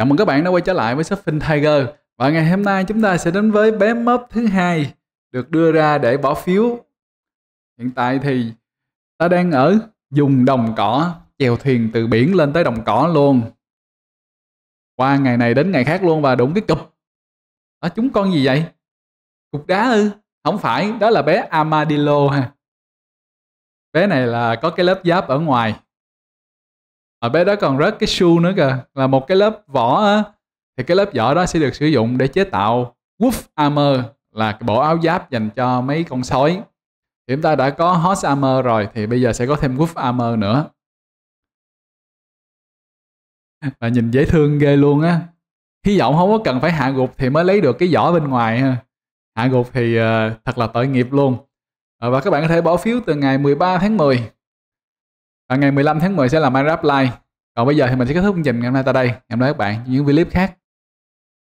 Chào mừng các bạn đã quay trở lại với Shopping Tiger. Và ngày hôm nay chúng ta sẽ đến với bé mớp thứ hai Được đưa ra để bỏ phiếu. Hiện tại thì ta đang ở dùng đồng cỏ Chèo thuyền từ biển lên tới đồng cỏ luôn. Qua ngày này đến ngày khác luôn và đụng cái cục Ở chúng con gì vậy? Cục đá ư? Không phải, đó là bé Armadillo ha. Bé này là có cái lớp giáp ở ngoài ở bé đó còn rớt cái shoe nữa kìa là một cái lớp vỏ á. Thì cái lớp vỏ đó sẽ được sử dụng để chế tạo wolf armor là cái bộ áo giáp dành cho mấy con sói. Thì chúng ta đã có horse armor rồi thì bây giờ sẽ có thêm wolf armor nữa. Và nhìn dễ thương ghê luôn á. Hy vọng không có cần phải hạ gục thì mới lấy được cái vỏ bên ngoài ha. Hạ gục thì uh, thật là tội nghiệp luôn. Ờ, và các bạn có thể bỏ phiếu từ ngày 13 tháng 10 và ngày 15 tháng 10 sẽ là Minecraft Live. Còn bây giờ thì mình sẽ kết thúc chương trình ngày hôm nay tại đây. Hẹn gặp lại các bạn những video clip khác.